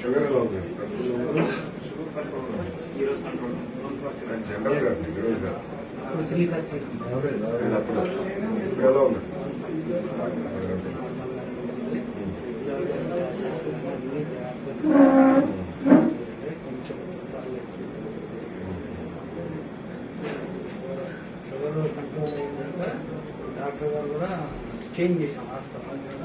sugar ఎలా ఉంది జనరల్గా ఈ కాదు అప్పుడు ఇప్పుడు ఎలా ఉంది డాక్టర్ గారు కూడా చేంజ్ చేశాం హాస్పిటల్